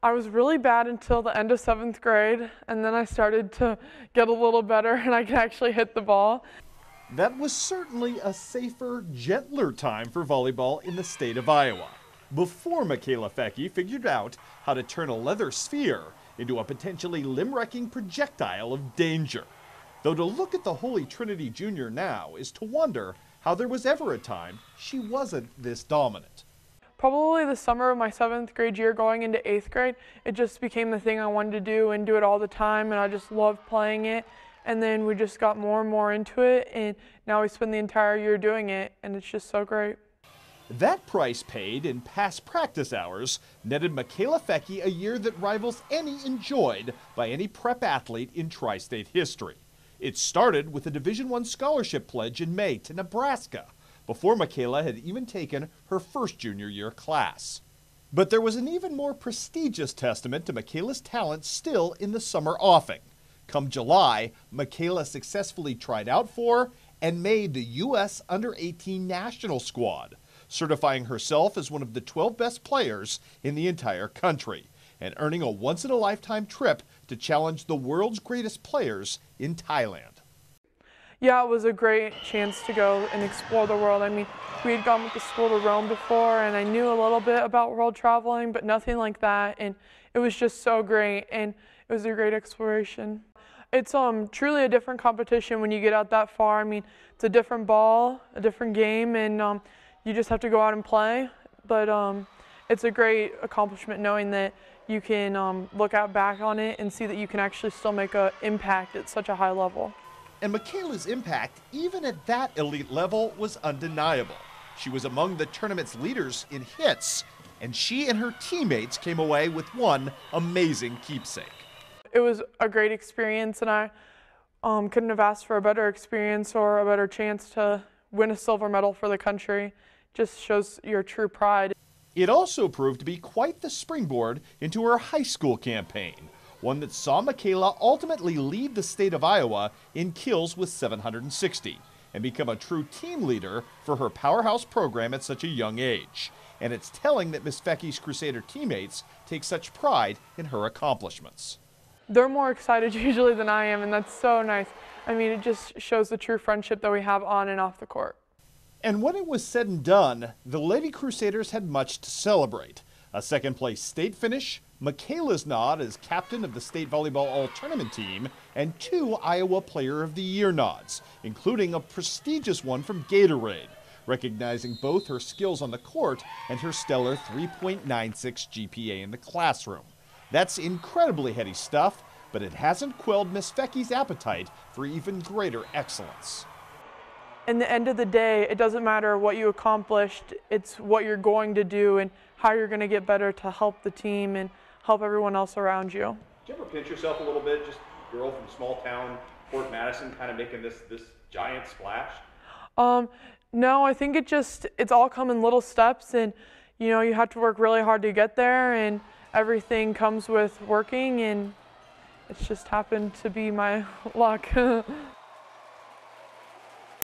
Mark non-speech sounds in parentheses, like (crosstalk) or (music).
I was really bad until the end of seventh grade, and then I started to get a little better (laughs) and I could actually hit the ball. That was certainly a safer, gentler time for volleyball in the state of Iowa. Before Mikaela Foecke figured out how to turn a leather sphere into a potentially limb wrecking projectile of danger. Though to look at the Holy Trinity Jr. now is to wonder how there was ever a time she wasn't this dominant. Probably the summer of my seventh grade year going into eighth grade, it just became the thing I wanted to do and do it all the time, and I just loved playing it. And then we just got more and more into it, and now we spend the entire year doing it, and it's just so great. That price paid in past practice hours netted Mikaela Foecke a year that rivals any enjoyed by any prep athlete in tri-state history. It started with a Division I scholarship pledge in May to Nebraska, before Mikaela had even taken her first junior year class. But there was an even more prestigious testament to Mikaela's talent still in the summer offing. Come July, Mikaela successfully tried out for and made the U.S. Under 18 national squad, certifying herself as one of the 12 best players in the entire country and earning a once in a lifetime trip to challenge the world's greatest players in Thailand yeah, it was a great chance to go and explore the world. I mean, we had gone with the school to Rome before, and I knew a little bit about world traveling, but nothing like that. And it was just so great, and it was a great exploration. It's um truly a different competition when you get out that far. I mean, it's a different ball, a different game, and um, you just have to go out and play. But um, it's a great accomplishment knowing that you can um, look out back on it and see that you can actually still make an impact at such a high level. And Mikaela's impact, even at that elite level, was undeniable. She was among the tournament's leaders in hits, and she and her teammates came away with one amazing keepsake. It was a great experience, and I um, couldn't have asked for a better experience or a better chance to win a silver medal for the country. Just shows your true pride. It also proved to be quite the springboard into her high school campaign one that saw Mikaela ultimately lead the state of Iowa in kills with 760 and become a true team leader for her powerhouse program at such a young age. And it's telling that Miss Foecke's Crusader teammates take such pride in her accomplishments. They're more excited (laughs) usually than I am, and that's so nice. I mean, it just shows the true friendship that we have on and off the court. And when it was said and done, the Lady Crusaders had much to celebrate. A second place state finish, Mikaela's nod as captain of the state volleyball all tournament team, and two Iowa Player of the Year nods, including a prestigious one from Gatorade, recognizing both her skills on the court and her stellar 3.96 GPA in the classroom. That's incredibly heady stuff, but it hasn't quelled Miss Foecke's appetite for even greater excellence. In the end of the day, it doesn't matter what you accomplished, it's what you're going to do and how you're going to get better to help the team and help everyone else around you. Did you ever pinch yourself a little bit, just girl from small town Fort Madison, kind of making this this giant splash? Um, no, I think it just it's all come in little steps, and you know you have to work really hard to get there, and everything comes with working, and it's just happened to be my (laughs) luck. (laughs)